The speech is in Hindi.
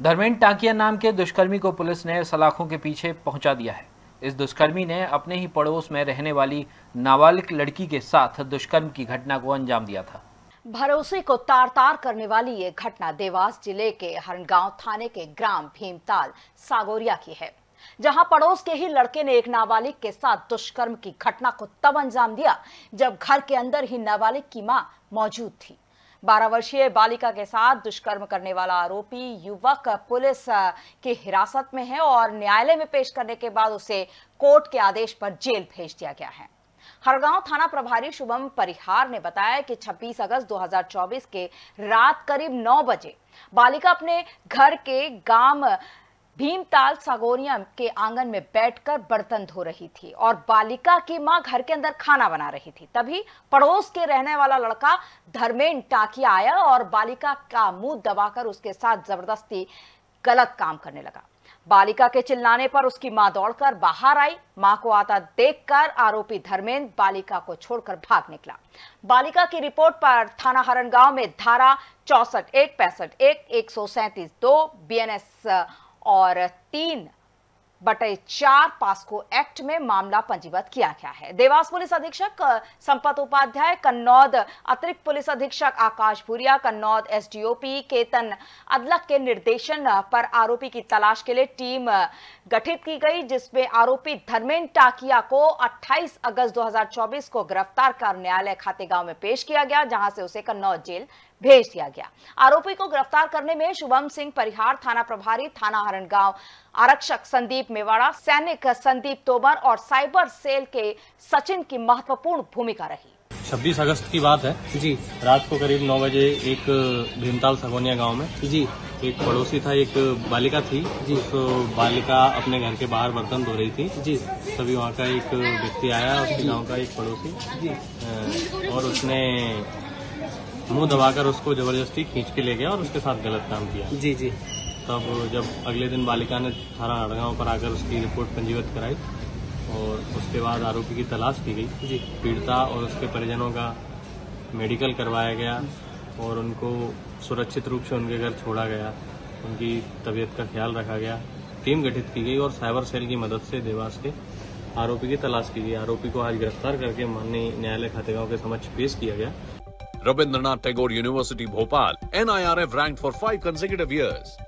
धर्मेंद्र टाकिया नाम के दुष्कर्मी को पुलिस ने सलाखों के पीछे पहुँचा दिया है। इस दुष्कर्मी ने अपने ही पड़ोस में रहने वाली नाबालिग लड़की के साथ दुष्कर्म की घटना को अंजाम दिया था। भरोसे को तार तार करने वाली ये घटना देवास ज़िले के हरगांव थाने के ग्राम भीमताल, सागोरिया की है, जहाँ पड़ोस के ही लड़के ने एक नाबालिग के साथ दुष्कर्म की घटना को तब अंजाम दिया जब घर के अंदर ही नाबालिग की माँ मौजूद थी। बारह वर्षीय बालिका के साथ दुष्कर्म करने वाला आरोपी युवक पुलिस की हिरासत में है और न्यायालय में पेश करने के बाद उसे कोर्ट के आदेश पर जेल भेज दिया गया है। हरगांव थाना प्रभारी शुभम परिहार ने बताया कि 26 अगस्त 2024 के रात करीब 9 बजे बालिका अपने घर के गाँव भीमताल सागोरिया के आँगन में बैठकर बर्तन धो रही थी और बालिका की माँ घर के अंदर खाना बना रही थी। तभी पड़ोस के रहने वाला लड़का धर्मेंद्र टाकिया आया और बालिका का मुँह दबाकर उसके साथ ज़बरदस्ती गलत काम करने लगा। बालिका के चिल्लाने पर उसकी माँ दौड़कर बाहर आई। माँ को आता देखकर आरोपी धर्मेंद्र बालिका को छोड़कर भाग निकला। बालिका की रिपोर्ट पर थाना हरण गाँव में धारा चौसठ, एक पैंसठ, एक एक सौ सैंतीस दो ora a बटे चार पास्को एक्ट में मामला पंजीबद्ध किया गया है। देवास पुलिस अधीक्षक संपत उपाध्याय, कन्नौद अतिरिक्त पुलिस अधीक्षक आकाश भूरिया, कन्नौद एसडीओपी केतन अदलक के निर्देशन पर आरोपी की तलाश के लिए टीम गठित की गई, जिसमें आरोपी धर्मेंद्र टाकिया को 28 अगस्त 2024 को गिरफ़्तार कर न्यायालय खाते गाँव में पेश किया गया, जहाँ से उसे कन्नौज जेल भेज दिया गया। आरोपी को गिरफ़्तार करने में शुभम सिंह परिहार, थाना प्रभारी, थाना हरण आरक्षक संदीप मेवाड़ा सैनिक संदीप तोमर और साइबर सेल के सचिन की महत्वपूर्ण भूमिका रही। 26 अगस्त की बात है। जी। रात को करीब 9 बजे एक भीमताल सगोनिया गाँव में जी। एक पड़ोसी था एक बालिका थी। जी। तो बालिका अपने घर के बाहर बर्तन धो रही थी। जी। तभी वहाँ का एक व्यक्ति आया उसके गाँव का एक पड़ोसी। जी। और उसने मुँह दबाकर उसको ज़बरदस्ती खींच के ले गया और उसके साथ गलत काम किया। जी जी। तब जब अगले दिन बालिका ने थाना अड़गांव पर आकर उसकी रिपोर्ट पंजीबद्ध कराई और उसके बाद आरोपी की तलाश की गई। जी। पीड़िता और उसके परिजनों का मेडिकल करवाया गया और उनको सुरक्षित रूप से उनके घर छोड़ा गया। उनकी तबीयत का ख्याल रखा गया। टीम गठित की गई और साइबर सेल की मदद से देवास के आरोपी की तलाश की गई। आरोपी को आज गिरफ़्तार करके माननीय न्यायालय खातेगांव के समक्ष पेश किया गया। Rabindranath Tagore University, Bhopal. NIRF ranked for five consecutive years.